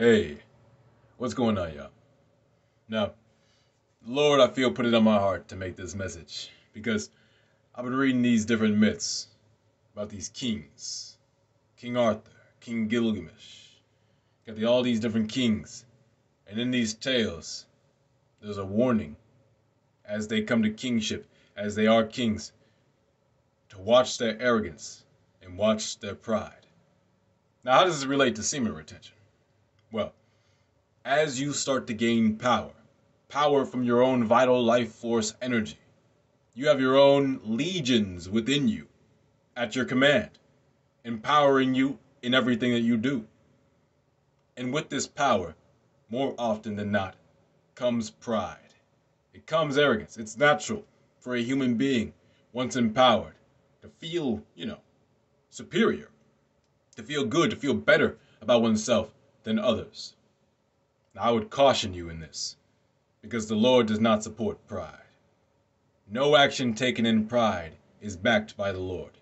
Hey, what's going on, y'all? Now, Lord, I feel put it on my heart to make this message because I've been reading these different myths about these kings King Arthur, King Gilgamesh. Got the, all these different kings. And in these tales, there's a warning as they come to kingship, as they are kings, to watch their arrogance and watch their pride. Now, how does this relate to semen retention? Well, as you start to gain power, power from your own vital life force energy, you have your own legions within you at your command, empowering you in everything that you do. And with this power, more often than not, comes pride. It comes arrogance. It's natural for a human being, once empowered, to feel, you know, superior, to feel good, to feel better about oneself than others. I would caution you in this, because the Lord does not support pride. No action taken in pride is backed by the Lord.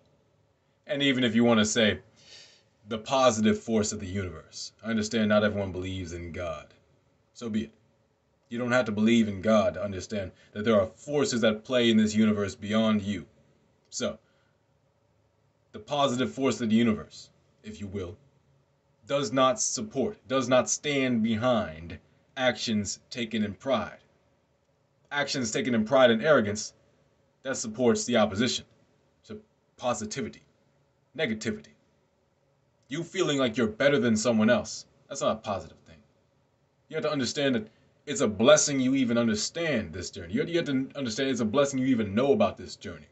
And even if you want to say the positive force of the universe, I understand not everyone believes in God. So be it. You don't have to believe in God to understand that there are forces at play in this universe beyond you. So, the positive force of the universe, if you will, does not support, does not stand behind actions taken in pride. Actions taken in pride and arrogance, that supports the opposition. to positivity, negativity. You feeling like you're better than someone else, that's not a positive thing. You have to understand that it's a blessing you even understand this journey. You have to understand it's a blessing you even know about this journey.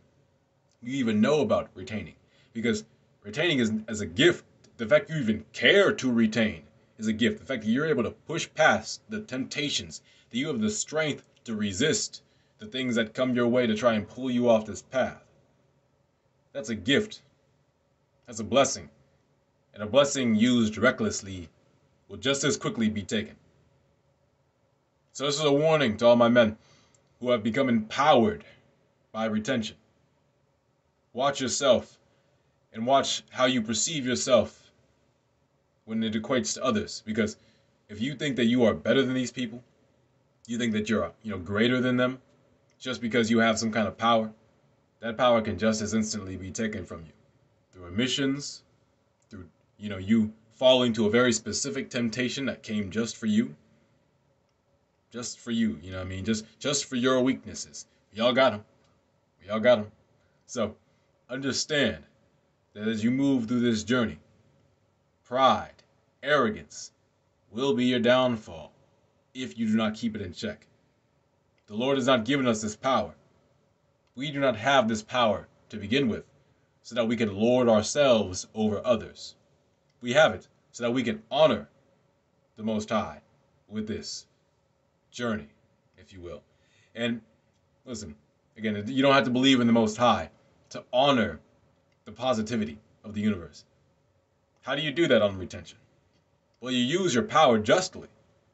You even know about retaining. Because retaining is as a gift. The fact you even care to retain is a gift. The fact that you're able to push past the temptations, that you have the strength to resist the things that come your way to try and pull you off this path. That's a gift. That's a blessing. And a blessing used recklessly will just as quickly be taken. So, this is a warning to all my men who have become empowered by retention. Watch yourself and watch how you perceive yourself when it equates to others. Because if you think that you are better than these people, you think that you're you know greater than them, just because you have some kind of power, that power can just as instantly be taken from you through emissions, through you know you falling to a very specific temptation that came just for you just for you. You know what I mean? Just just for your weaknesses. We all got them. We all got them. So understand that as you move through this journey, pride, arrogance will be your downfall if you do not keep it in check. The Lord has not given us this power. We do not have this power to begin with so that we can lord ourselves over others. We have it so that we can honor the Most High with this journey, if you will. And listen, again, you don't have to believe in the Most High to honor the positivity of the universe. How do you do that on retention? Well, you use your power justly.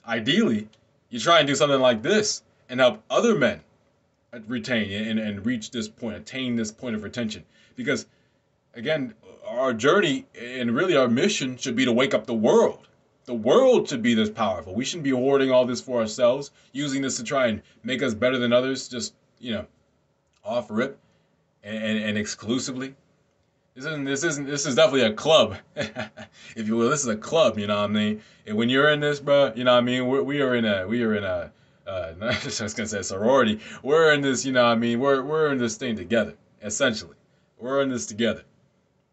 Ideally, you try and do something like this and help other men retain and, and reach this point, attain this point of retention. Because, again, our journey and really our mission should be to wake up the world the world should be this powerful. We shouldn't be hoarding all this for ourselves, using this to try and make us better than others, just, you know, off rip and, and, and exclusively. This isn't this isn't this is definitely a club, if you will. This is a club, you know what I mean? And when you're in this, bro, you know what I mean? We're, we are in a we are in a uh, I was gonna say sorority. We're in this, you know what I mean? We're we're in this thing together, essentially. We're in this together.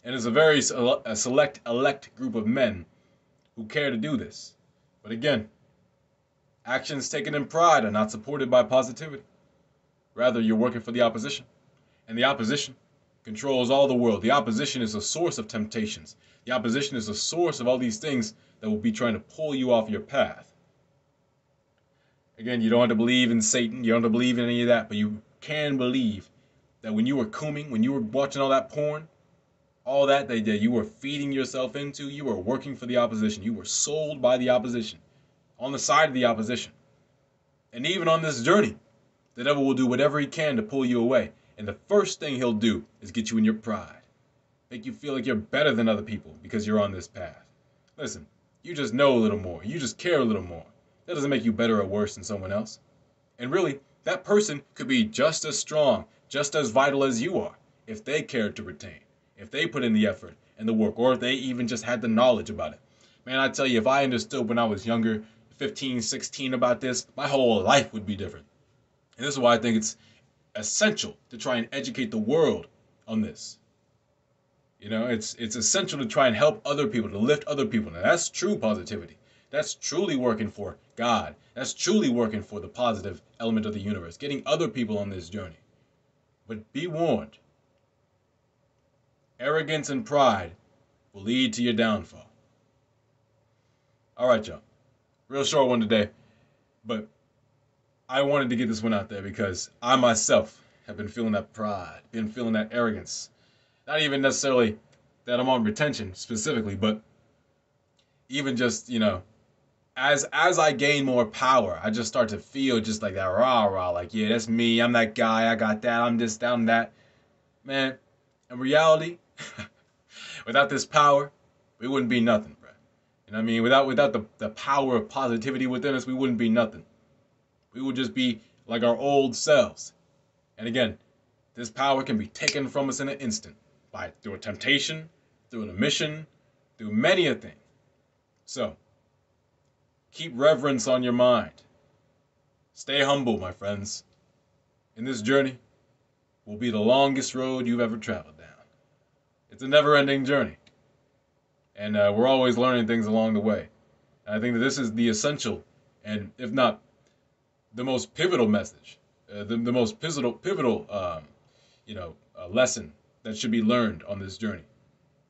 And it's a very a select elect group of men who care to do this. But again, actions taken in pride are not supported by positivity. Rather, you're working for the opposition. And the opposition controls all the world. The opposition is a source of temptations. The opposition is a source of all these things that will be trying to pull you off your path. Again, you don't have to believe in Satan. You don't have to believe in any of that. But you can believe that when you were combing, when you were watching all that porn, all that they did, you were feeding yourself into, you were working for the opposition, you were sold by the opposition, on the side of the opposition. And even on this journey, the devil will do whatever he can to pull you away. And the first thing he'll do is get you in your pride, make you feel like you're better than other people because you're on this path. Listen, You just know a little more. You just care a little more. That doesn't make you better or worse than someone else. And really, that person could be just as strong, just as vital as you are, if they cared to retain, if they put in the effort and the work, or if they even just had the knowledge about it. Man, I tell you, if I understood when I was younger, 15, 16 about this, my whole life would be different. And this is why I think it's essential to try and educate the world on this. You know, it's it's essential to try and help other people, to lift other people. Now that's true positivity. That's truly working for God. That's truly working for the positive element of the universe, getting other people on this journey. But be warned. Arrogance and pride will lead to your downfall. All right, y'all. Real short one today, but I wanted to get this one out there because I myself have been feeling that pride, been feeling that arrogance. Not even necessarily that I'm on retention specifically, but even just, you know, as as I gain more power, I just start to feel just like that rah rah, like yeah, that's me. I'm that guy. I got that. I'm this, down that. Man, in reality, without this power, we wouldn't be nothing, bro. You know what I mean? Without without the, the power of positivity within us, we wouldn't be nothing. We would just be like our old selves. And again, this power can be taken from us in an instant by through a temptation, through an omission, through many a thing. So, keep reverence on your mind. Stay humble, my friends. In this journey will be the longest road you've ever traveled down. It's a never-ending journey, and uh, we're always learning things along the way. And I think that this is the essential, and if not the most pivotal message, uh, the, the most pivotal, pivotal, um, you know, uh, lesson that should be learned on this journey.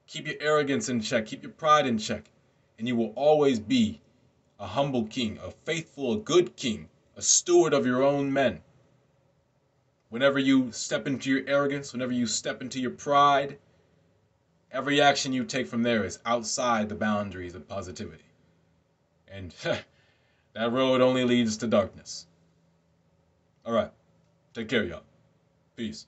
Keep your arrogance in check, keep your pride in check, and you will always be a humble king, a faithful, a good king, a steward of your own men. Whenever you step into your arrogance, whenever you step into your pride, every action you take from there is outside the boundaries of positivity. And that road only leads to darkness. All right. Take care, y'all. Peace.